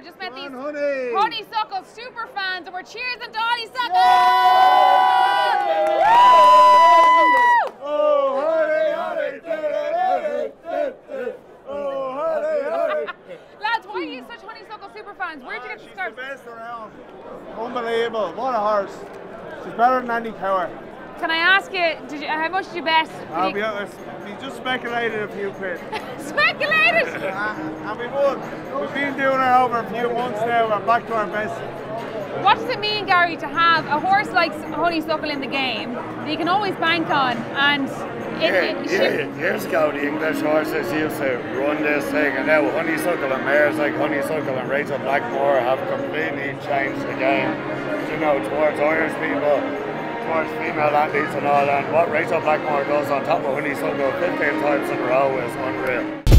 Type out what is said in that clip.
I just met these honey. honeysuckle super fans, and we're cheersing to honeysuckle. Oh, honey, honey, oh, honey, honey. Lads, why are you such honeysuckle super fans? Where'd you get ah, the She's scarf? the best around. Unbelievable. What a horse. She's better than any Power. Can I ask you, did you how much did you bet? I'll be honest, we just speculated a few quid. Speculated. And we won. We've been doing it over a few months now. We're back to our best. What does it mean, Gary, to have a horse like Honeysuckle in the game that you can always bank on and it, Yeah, it, yeah, years ago the English horses used to run this thing and now Honeysuckle and mares like Honeysuckle and Rachel Blackmore have completely changed the game, you know, towards Irish people, towards female athletes and all and what Rachel Blackmore does on top of Honeysuckle 15 times in a row is unreal.